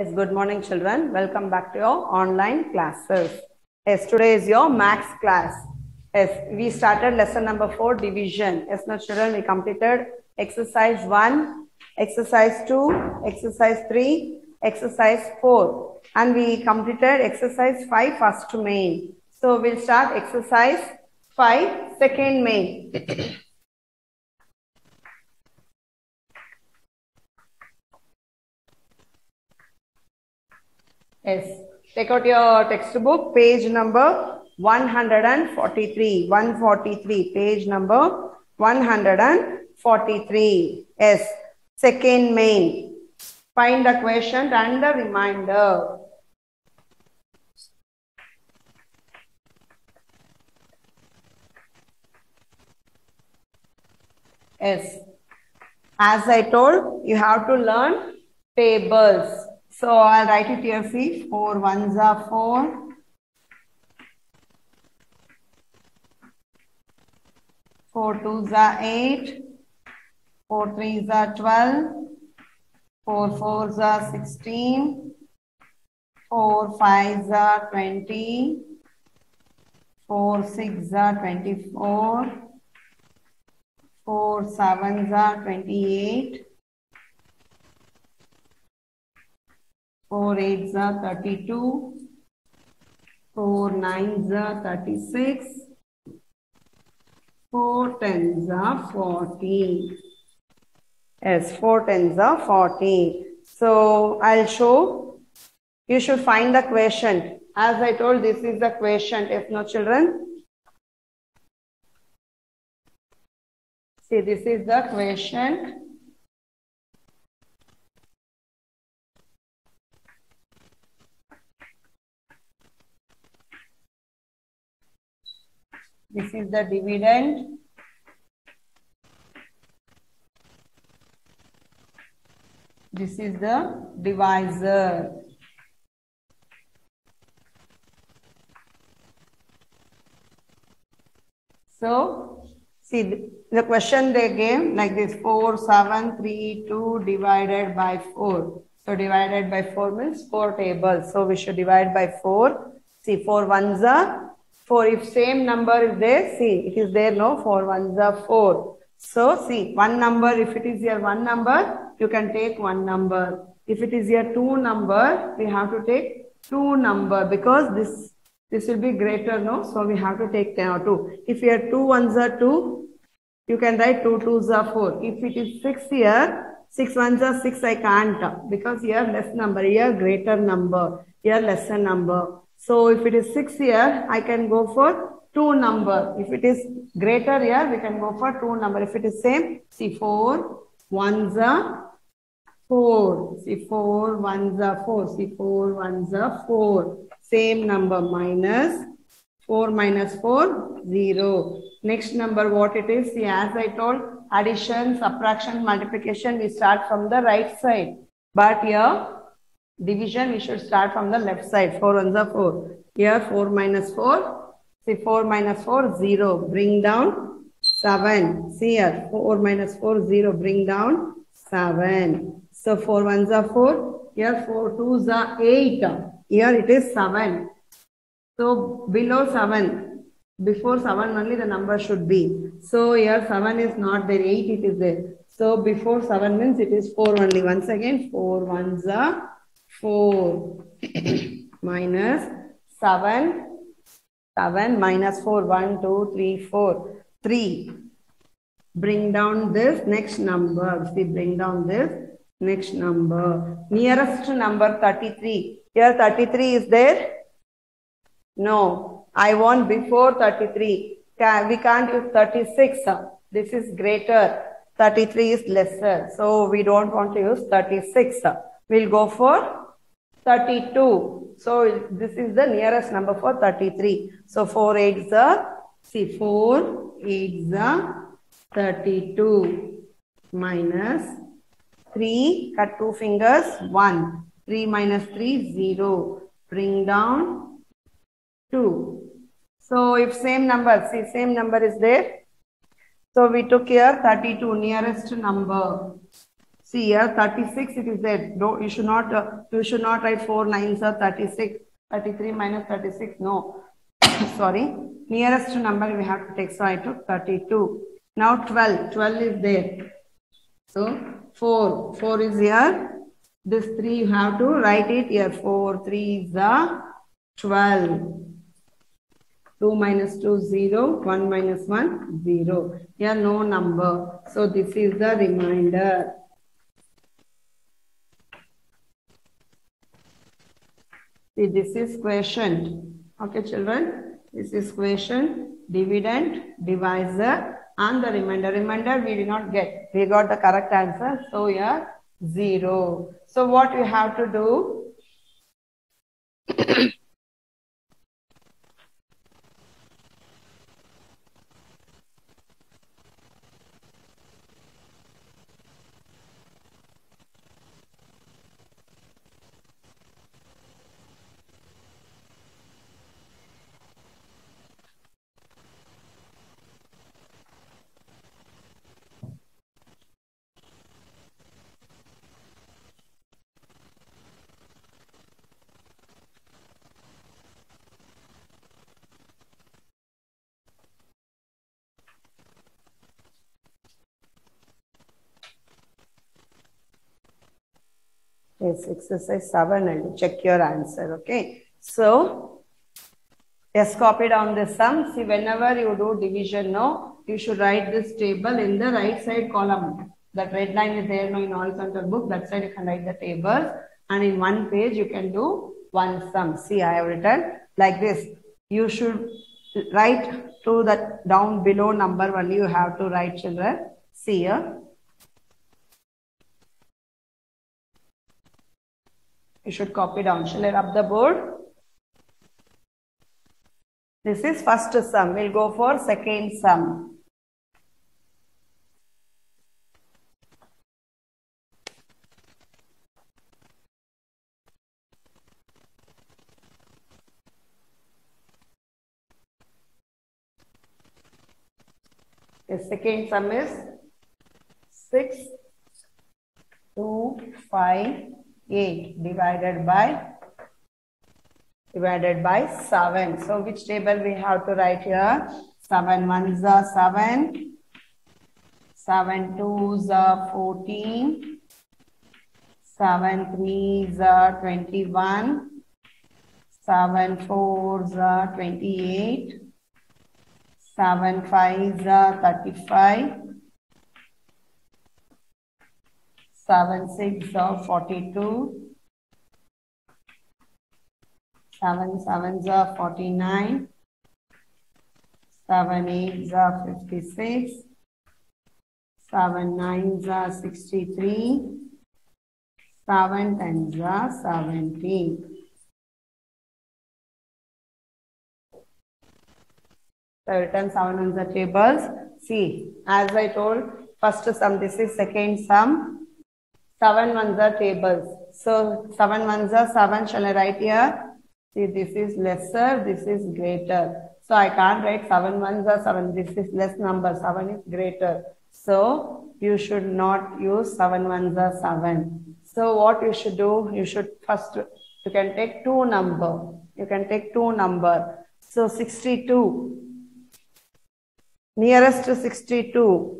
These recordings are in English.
Yes, good morning, children. Welcome back to your online classes. Yes, today is your maths class. Yes, we started lesson number four, division. Yes, now, children, we completed exercise one, exercise two, exercise three, exercise four, and we completed exercise five, first main. So, we'll start exercise five, second main. Yes. Take out your textbook, page number 143. 143, page number 143. Yes. Second main. Find the question and the reminder. Yes. As I told, you have to learn tables. So I'll write it here, see, 4 ones are 4. Four twos are eight, four threes are twelve, four fours are sixteen, four fives are twenty, four six are twenty-four, four sevens are twenty-eight, four eights are 32, four nines are 36, four tens are 40. Yes, four tens are 40. So I'll show, you should find the quotient. As I told, this is the quotient, if no children. See, this is the quotient. This is the dividend. This is the divisor. So, see the- question they gave like this 4, 7, 3, 2 divided by 4. So, divided by 4 means 4 tables. So, we should divide by 4. See, 4 ones are 4. If same number is there, see, it is there, no? 4 ones are 4. So, see, one number, if it is your one number, you can take one number. If it is your two number, we have to take two number because this this will be greater, no? So, we have to take 10 or 2. If your two ones are 2, you can write 2 twos are 4. If it is 6 here, 6 ones are 6, I can't because here less number, here greater number, here lesser number. So if it is 6 here, I can go for 2 number. If it is greater here, we can go for 2 number. If it is same, see 4, ones are 4. See 4, ones are 4. See 4, ones are 4. Same number minus 4 minus 4, 0. Next number what it is? See as I told, addition, subtraction, multiplication, we start from the right side. But here division we should start from the left side. 4 ones are 4 here 4 minus 4 see 4 minus 4 0 bring down 7 see here 4 minus 4 0 bring down 7 so 4 ones are 4 here 4 twos are 8 here it is 7 so below 7 before 7 only the number should be. So here 7 is not there. 8 it is there. So before 7 means it is 4 only. Once again 4 ones are 4 minus 7, 7 minus 4, 1, 2, 3, 4, 3. Bring down this next number. See, bring down this next number. Nearest number 33. Here 33 is there? No. I want before 33. Can, we can't use 36. This is greater. 33 is lesser. So we don't want to use 36. We'll go for 32. So this is the nearest number for 33. So 4 8s are, see 4 8s are 32 minus 3, cut two fingers, 1. 3 minus 3, 0. Bring down 2. So if same number, see same number is there. So we took here 32 nearest number. See here, 36 it is there. No, you should not, uh, you should not write 4 nines are 36. 33 minus 36, no. Sorry. Nearest number we have to take, so I took 32. Now 12, 12 is there. So 4, 4 is here. This 3 you have to write it here. 4, 3 is the 12. 2 minus 2, 0. 1 minus 1, 0. Here no number. So this is the remainder. See, this is quotient. Okay, children? This is quotient, dividend, divisor, and the remainder. Remainder we did not get. We got the correct answer. So here, 0. So what we have to do? Yes, exercise 7 and check your answer. Okay. So, yes, copy down the sum. See, whenever you do division no, you should write this table in the right side column. That red line is there no in center book. That side you can write the tables. And in one page you can do one sum. See, I have written like this. You should write to that down below number only you have to write children. See here. You should copy down. Shall I rub the board? This is first sum. We'll go for second sum. The second sum is 6, 2, 5, 8 divided by divided by 7. So which table we have to write here? 7 ones are 7. 7 twos are 14. 7 threes are 21. 7 fours are 28. 7 fives are 35. 7 6 are 42. 7 sevens are 49. 7 eights are 56. 7 nines are 63. 7 tens are 17. So written 7 on the tables. See, as I told, first sum, this is second sum. 7 ones are tables. So 7 ones are 7. Shall I write here? See, this is lesser, this is greater. So I can't write 7 ones are 7. This is less number. 7 is greater. So you should not use 7 ones are 7. So what you should do? You should first, you can take 2 number. You can take 2 number. So 62. Nearest to 62.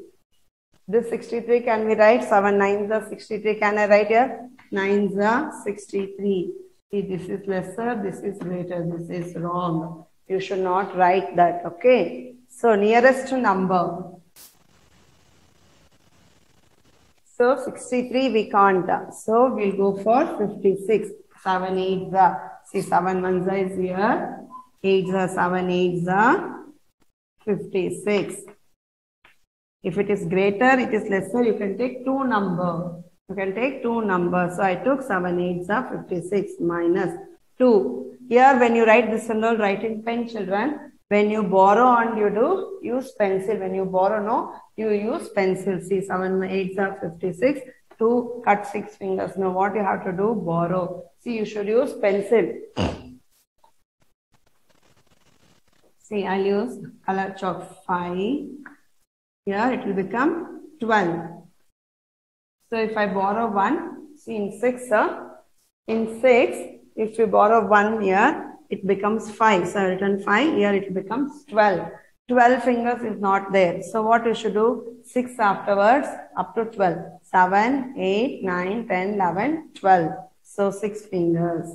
This 63 can we write? 7 nines are 63. Can I write here? Nines are 63. See, this is lesser, this is greater, this is wrong. You should not write that, okay? So, nearest number. So, 63 we can't. So, we'll go for 56. 7 8s are, see 7 ones is here. 8s are 7 8s are 56. If it is greater, it is lesser, you can take two number. You can take two numbers. So I took 7 8s are 56 minus 2. Here when you write this all, write in pen children. When you borrow and you do, use pencil. When you borrow, no, you use pencil. See 7 8s are 56. 2 cut 6 fingers. Now what you have to do? Borrow. See you should use pencil. See I'll use color chalk 5. Here it will become 12. So if I borrow 1, see in 6, uh, in 6, if you borrow 1 here, it becomes 5. So I return 5, here it becomes 12. 12 fingers is not there. So what you should do? 6 afterwards up to 12. 7, 8, 9, 10, 11, 12. So 6 fingers.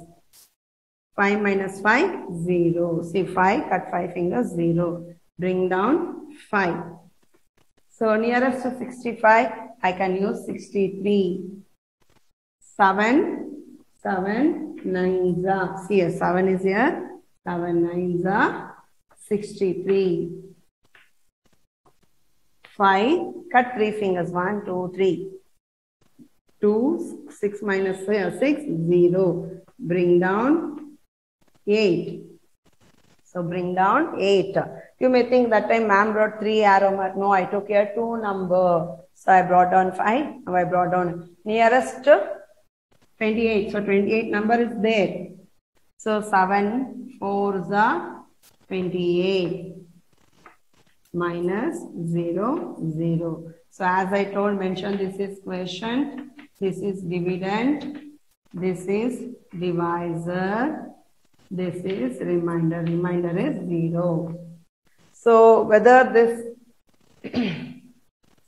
5 minus 5, 0. See 5, cut 5 fingers, 0. Bring down 5. So nearest to 65, I can use 63. 7, 7, 9 za. See, 7 is here. 7, 9 za. 63. 5, cut 3 fingers. 1, 2, 3. 2, 6 minus 6, 0. Bring down 8. So bring down 8. You may think that time ma'am brought 3 arrow. No, I took here 2 number. So I brought down 5. Now I brought down nearest 28. So 28 number is there. So 7, 4 is 28 minus 0, 0. So as I told, mention this is quotient, this is dividend, this is divisor, this is remainder. Remainder is 0. So whether this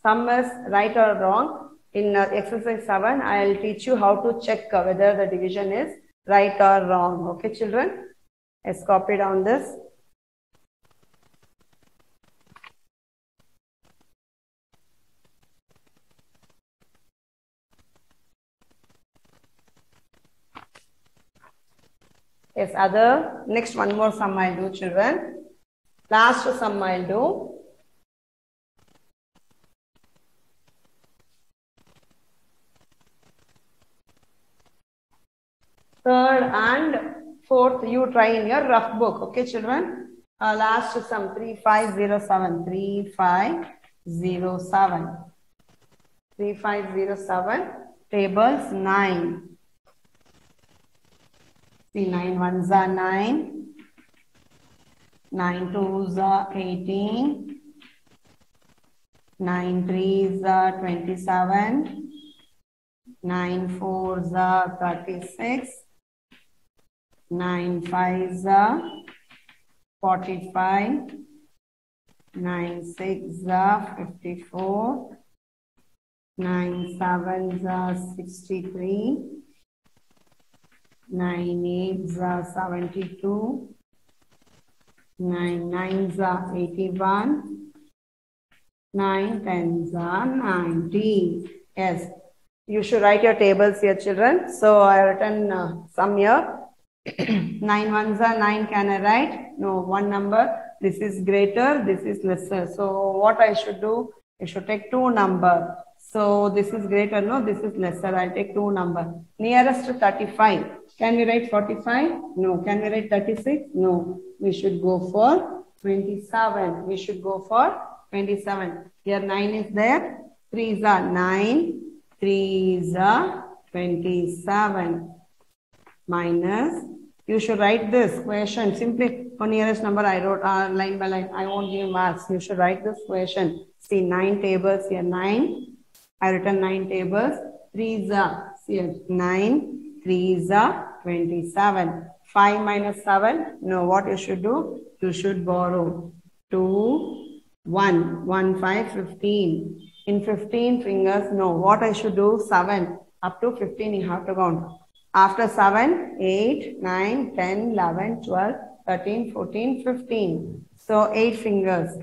sum is right or wrong, in uh, exercise 7, I'll teach you how to check uh, whether the division is right or wrong. Okay, children? Let's copy down this. Yes, other, next one more sum I'll do children. Last sum I'll do. Third and fourth you try in your rough book. Okay children? Uh, last sum 3507. 3507. 3507. Tables 9. See, 9 ones are 9. 9 twos are 18. 9 threes are 27. 9 fours are 36. 9 fives are 45. 9 six are 54. 9 sevens are 63. Nine eights are 72. Nine nines are 81. Nine tens are 90. Yes, you should write your tables here, children. So I written uh, some here. nine ones are 9. Can I write? No, one number. This is greater, this is lesser. So what I should do? I should take two number. So this is greater, no, this is lesser. I'll take two number. Nearest to 35. Can we write 45? No. Can we write 36? No. We should go for 27. We should go for 27. Here 9 is there. 3 is a 9. 3 is a 27. Minus. You should write this question. Simply for nearest number I wrote uh, line by line. I won't give marks. You should write this question. See 9 tables here. 9. I written 9 tables. 3 is a here 9. 3 is a 27. 5 minus 7. No, what you should do? You should borrow 2, 1, 1, 5, 15. In 15 fingers, no. What I should do? 7. Up to 15 you have to count. After 7, 8, 9, 10, 11, 12, 13, 14, 15. So 8 fingers.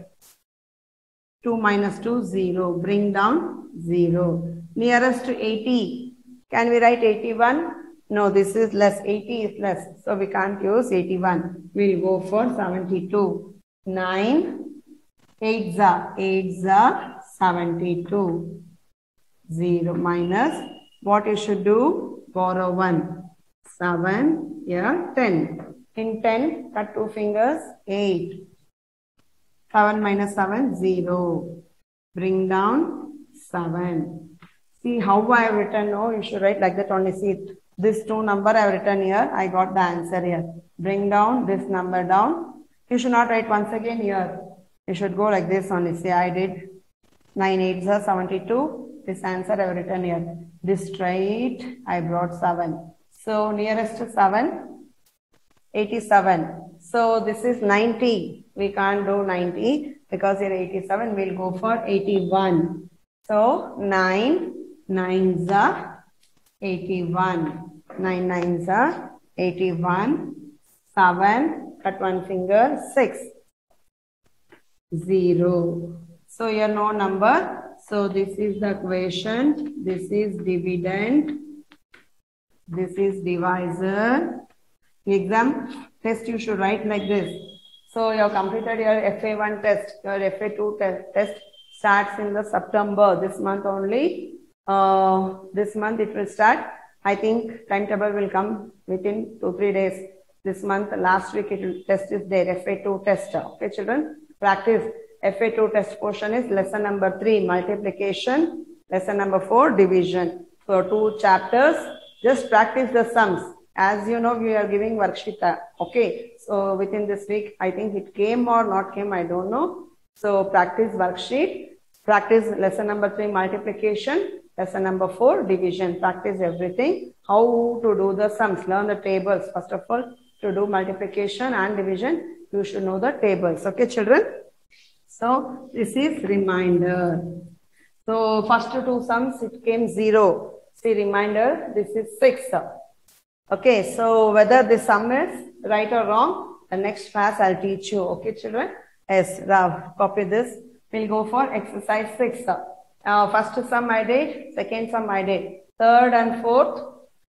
2 minus 2, 0. Bring down 0. Nearest to 80. Can we write 81? No, this is less. 80 is less. So we can't use 81. We'll go for 72. 9. 8 za. 8 za. 72. 0 minus. What you should do? Borrow 1. 7. Here 10. In 10, cut 2 fingers. 8. 7 minus 7, 0. Bring down 7. See how I have written. No, you should write like that only. See. This two number I have written here. I got the answer here. Bring down this number down. You should not write once again here. You should go like this only. Say I did 9 8s are 72. This answer I have written here. This straight, I brought 7. So nearest to 7, 87. So this is 90. We can't do 90 because here 87. We'll go for 81. So 9, 9 are 81. 9 9 are 81. 7, cut one finger, 6. 0. So here no number. So this is the equation. This is dividend. This is divisor. Exam test you should write like this. So you have completed your FA1 test. Your FA2 te test starts in the September. This month only. Uh, this month it will start. I think timetable will come within two, three days. This month, last week it will test is there. FA2 test. Okay, children? Practice. FA2 test portion is lesson number 3, multiplication. Lesson number 4, division. So, two chapters. Just practice the sums. As you know, we are giving worksheet. Okay. So, within this week, I think it came or not came, I don't know. So, practice worksheet. Practice lesson number 3, multiplication. Lesson number 4, division. Practice everything. How to do the sums. Learn the tables. First of all, to do multiplication and division, you should know the tables. Okay, children? So, this is reminder. So, first two sums, it came 0. See, reminder, this is 6. Okay, so whether this sum is right or wrong, the next class I'll teach you. Okay, children? Yes, Rav, copy this. We'll go for exercise 6. Uh, first sum I did, second sum I did. Third and fourth,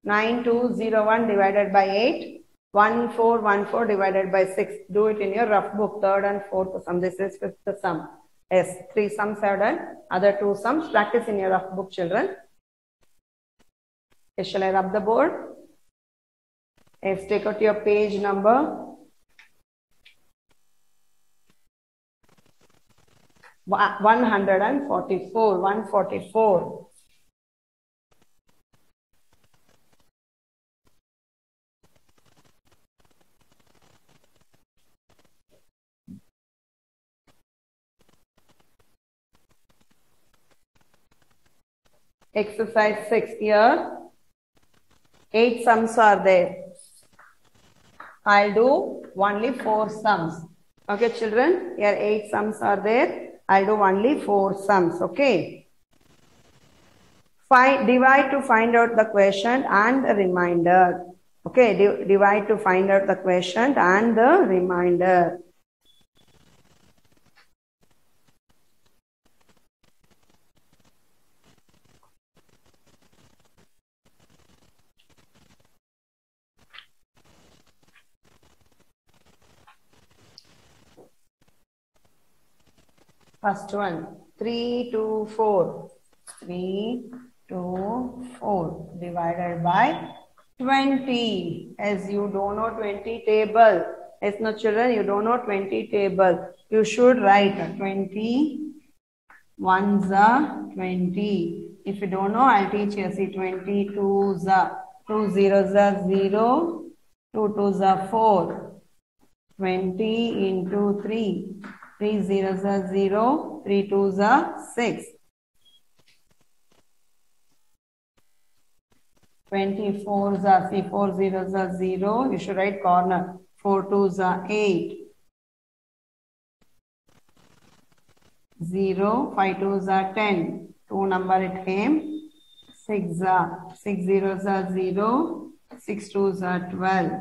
9201 divided by 8. 1414 divided by 6. Do it in your rough book, third and fourth sum. This is fifth sum. Yes, three sums are done. Other two sums, practice in your rough book, children. Shall I rub the board? Yes, take out your page number. One hundred and forty-four, one forty-four. Exercise 6 here. 8 sums are there. I'll do only 4 sums. Okay, children? Here 8 sums are there. I'll do only 4 sums. Okay. Find, divide to find out the question and the reminder. Okay, Div divide to find out the question and the reminder. First one, 3 to 4. 3 to 4 divided by 20. As you don't know 20 table. As no children, you don't know 20 table. You should write 20. Ones are 20. If you don't know, I'll teach you. See 20 twos are 2 zeros are 0. 2 twos are 4. 20 into 3. 3 zeros are 0, 3 twos are 6. 24s are, see 4 zeros are 0, you should write corner. 4 twos are 8. 0, 5 twos are 10. 2 number it came. 6 are, 6 zeros are 0, 6 twos are 12.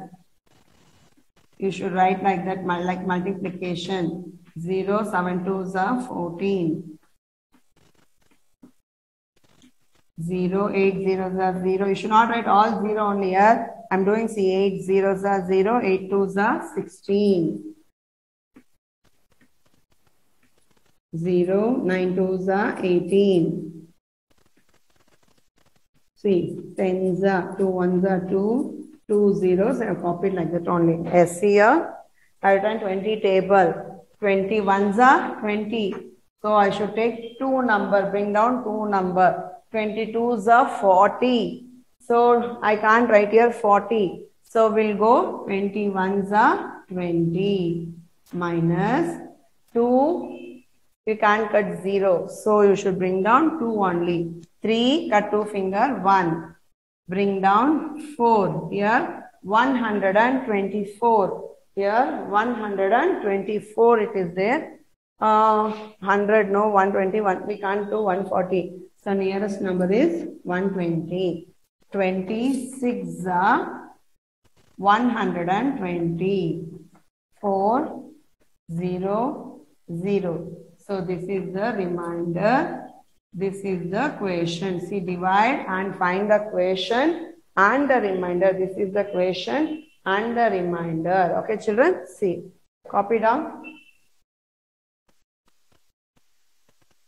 You should write like that, like multiplication. 0, 7 twos are 14. 0, 8 zeros are 0. You should not write all 0 only here. I'm doing see 8 zeros are 0, 8 twos are 16. 0, 9 twos are 18. See, 10s are 2 ones are 2, 2 zeros. I have copied like that only. S here, I written 20 table. 20 ones are 20. So I should take 2 number, bring down 2 number. 22s are 40. So I can't write here 40. So we'll go 21s are 20 minus 2 We can't cut 0. So you should bring down 2 only. 3, cut 2 finger, 1. Bring down 4. Here 124. Here 124 it is there. Uh, 100 no 121 we can't do 140 so nearest number is 120 26 are 120 4 0 0 so this is the reminder this is the question. See divide and find the question and the reminder. This is the question and the reminder. okay children see copy down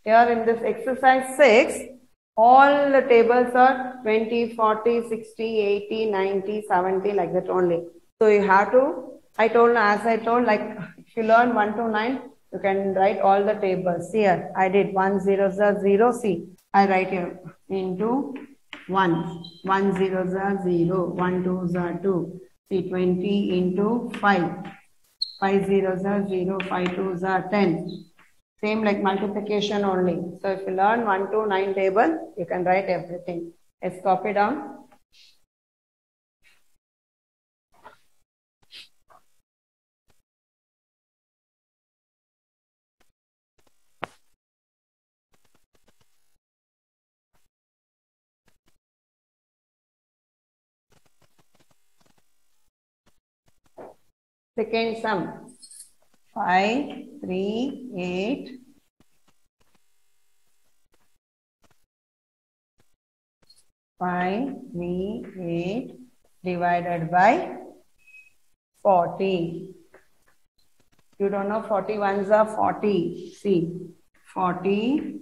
Here in this exercise 6, all the tables are 20, 40, 60, 80, 90, 70 like that only. So you have to, I told, as I told, like if you learn 1 to 9, you can write all the tables. Here, I did 1, 0, 0, 0, see, I write here into 1, 1, 0, 0, 0, 1, 2, 0, 2, see 20 into 5, 5, 0, 0, 0, 5, 2, 0, 10. Same like multiplication only. So if you learn 1 to 9 table, you can write everything. Let's copy down. Second sum. 5, 3, 8, Five, three, eight divided by 40. You don't know 40 ones are 40. See, 40,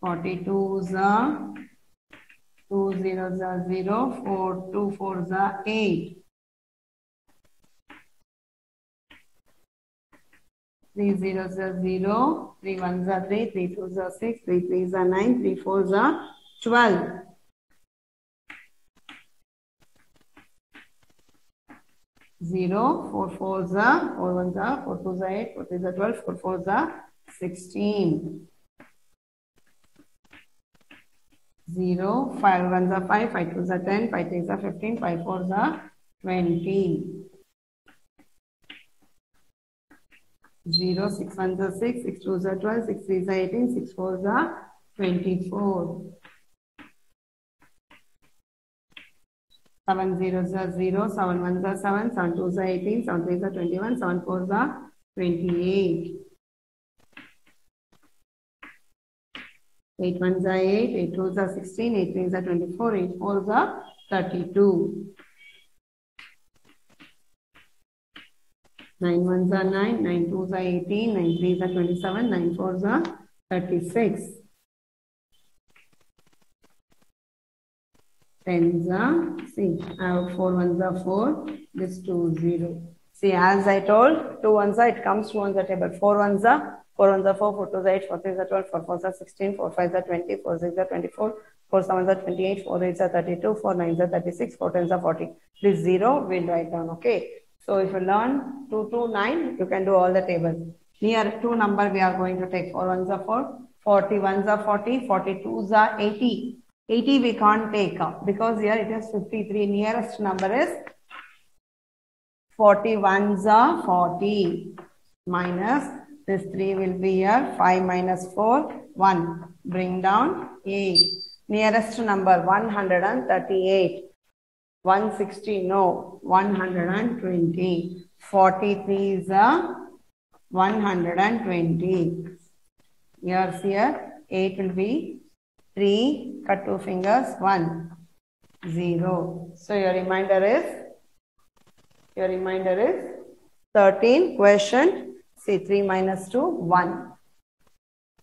42 are 2 zeros are 0, 4, 2 fours 8. Three zeros are zero, three ones are three, three twos are six, three threes are nine, three fours are twelve. Zero, four fours are, four ones are, four twos are eight, four threes four are sixteen. Zero, five ones are five, five twos are ten, five threes are fifteen, five fours are twenty. Zero, six ones are six, six twos are twelve, six threes are eighteen, six fours are twenty-four. Seven zeros are zero, seven ones are seven, seven twos are eighteen, seven threes are twenty-one, seven fours are twenty-eight. Eight ones are eight, eight twos are sixteen, eight threes are twenty-four, eight fours are thirty-two. Nine ones are nine, nine twos are eighteen, nine threes are twenty-seven, nine fours are thirty-six. Tens are, see, I have four ones are four, this two zero. See, as I told, two ones are, it comes two ones are table. Four ones are, four ones are four, four twos are eight, four threes are twelve, four fours are sixteen, four fives are twenty, four six are twenty-four, four sevens are twenty-eight, four eights are thirty-two, four nines are thirty-six, four tens are forty. This zero we'll write down, okay? So if you learn two to nine, you can do all the tables. Near two number we are going to take four ones are four, forty ones are forty, forty twos are eighty. 80 we can't take because here it is 53. Nearest number is 41s are 40 minus this 3 will be here 5 minus 4 1 bring down 8 nearest number 138 160 no 120 43 is uh, a 120 here here 8 will be 3, cut 2 fingers, 1, 0. So your reminder is, your reminder is 13, question, see 3 minus 2, 1.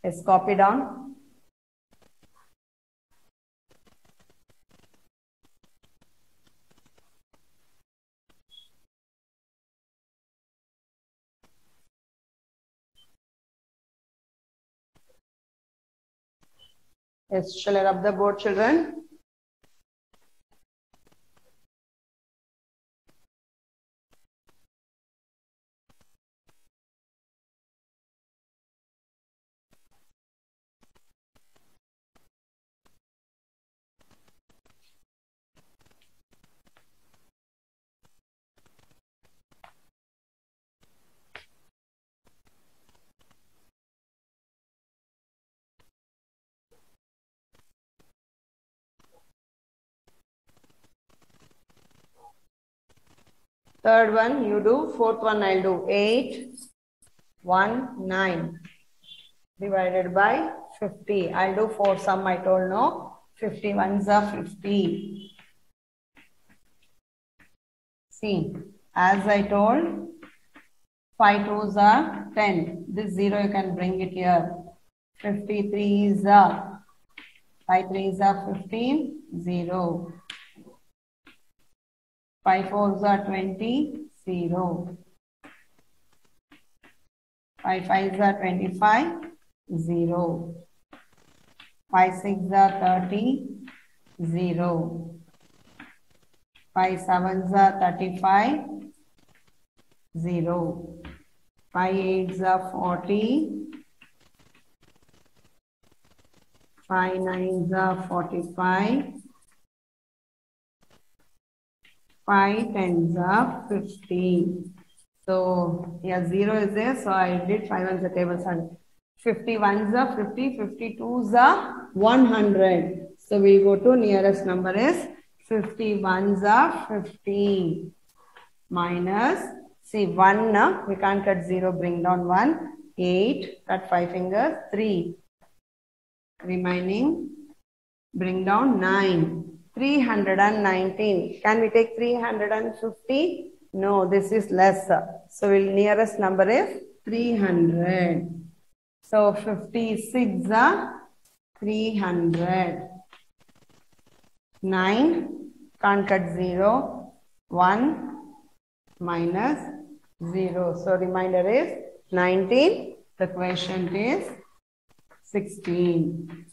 Let's copy down. Yes, shall I rub the board, children? Third one you do. Fourth one I'll do. 8, 1, 9 divided by 50. I'll do 4 sum I told no. 50 ones are 50. See, as I told, 5 twos are 10. This 0 you can bring it here. 53 is a 5 threes are 15, 0. 5 fours are 20, 0. 5 fives are 25, 0. 5 six are 30, 0. 5 sevens are 35, 0. 5 eights are 40, 5 nines are 45, 5 tens are 50. So, yeah, 0 is there. So, I did 5 on the table. Sorry. 51s are 50, 52s are 100. So, we go to nearest number is 51s are 50 minus, see 1, uh, we can't cut 0, bring down 1, 8, cut 5 fingers, 3. Remaining, bring down 9. 319. Can we take 350? No, this is less. So, we'll nearest number is 300. So, 56 are 300. 9, can't cut 0. 1 minus 0. So, reminder is 19. The question is 16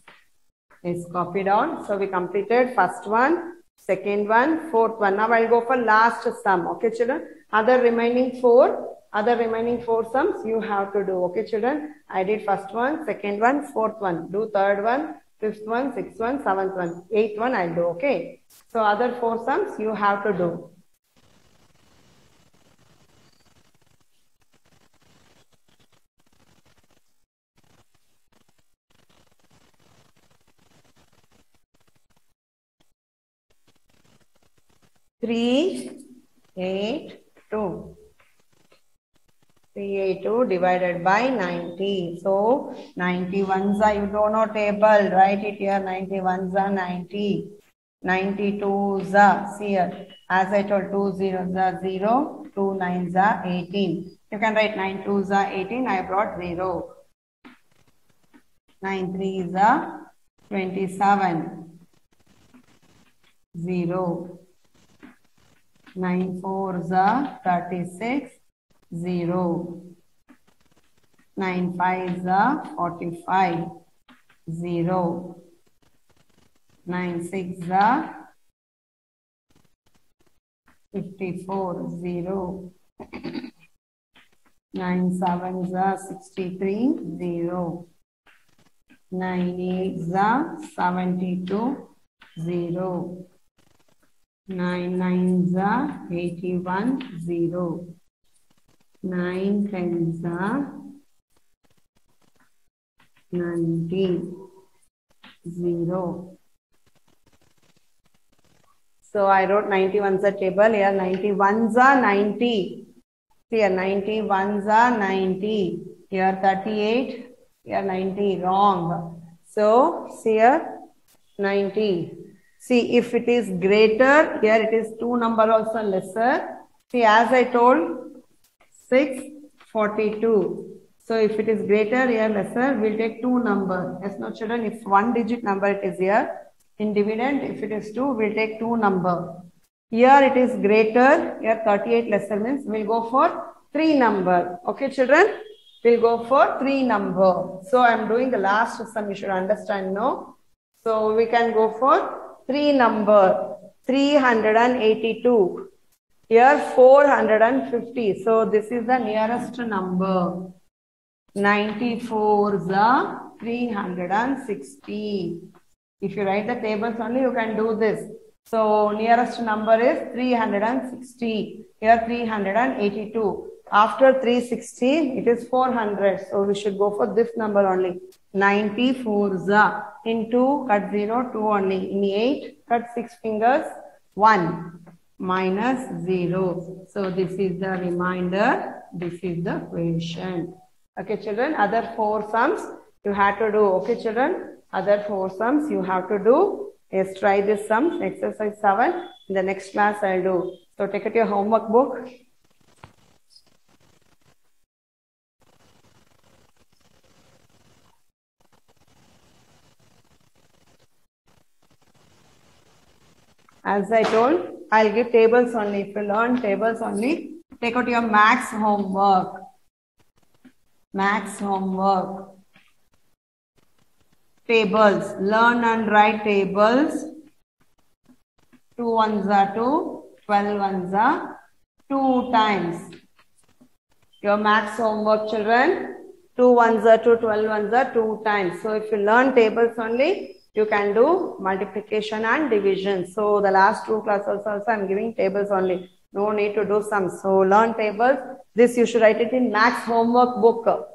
is copied on. So we completed first one, second one, fourth one. Now I'll go for last sum. Okay, children. Other remaining four, other remaining four sums you have to do. Okay, children. I did first one, second one, fourth one. Do third one, fifth one, sixth one, seventh one, eighth one I'll do. Okay. So other four sums you have to do. Three, eight, two. 382 divided by 90. So 91s are, you don't know table, write it here, 91s are 90. 92s are, see here, as I told, 2 zeros are 0, 2 nines are 18. You can write 9 twos are 18, I brought 0. 9 threes are 27, 0. 9 fours are 36, 0. 9 fives are 45, 0. 9 six are 54, 0. 9 sevens are 63, 0. 9 eights are 72, 0. 9 are 81, 0. 9 tens are 90, 0. So I wrote 91s a table here. 91s are 90. Here 91s are 90. Here 38. Here 90. Wrong. So see here 90. See if it is greater, here it is 2 number also lesser. See as I told 6, 42. So if it is greater, here lesser, we'll take 2 number. Yes, no children, if 1 digit number it is here. In dividend, if it is 2, we'll take 2 number. Here it is greater, here 38 lesser means we'll go for 3 number. Okay children? We'll go for 3 number. So I'm doing the last sum, you should understand, no? So we can go for 3 number, 382. Here 450. So this is the nearest number. 94 is the 360. If you write the tables only, you can do this. So nearest number is 360. Here 382. After 360, it is 400. So we should go for this number only. 94 za. In 2, cut 0, 2 only. In 8, cut 6 fingers, 1. minus 0. So this is the reminder. This is the quotient. Okay, children. Other four sums you have to do. Okay, children. Other four sums you have to do. Yes, try this sums. Exercise 7. In the next class I'll do. So take out your homework book. As I told, I'll give tables only. If you learn tables only, take out your maths homework. Maths homework. Tables. Learn and write tables. 2 ones are 2, 12 ones are 2 times. Your maths homework children. 2 ones are 2, 12 ones are 2 times. So if you learn tables only, you can do multiplication and division. So the last two classes also I'm giving tables only. No need to do sums. So learn tables. This you should write it in maths homework book.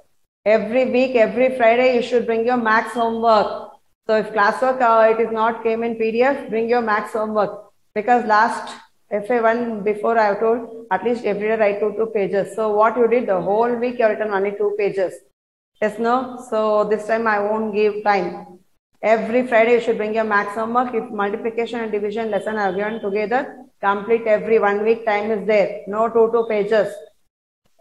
Every week, every Friday, you should bring your maths homework. So if classwork, uh, it is not came in PDF, bring your maths homework. Because last FA1 before I have told at least every day write two, two pages. So what you did the whole week you have written only two pages. Yes, no? So this time I won't give time. Every Friday you should bring your maths homework. If multiplication and division lesson are given together, complete every one week time is there. No two, two pages.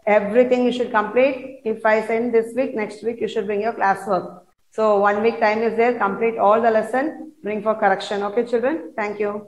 Everything you should complete. If I send this week, next week you should bring your classwork. So one week time is there. Complete all the lesson. Bring for correction. Okay, children? Thank you.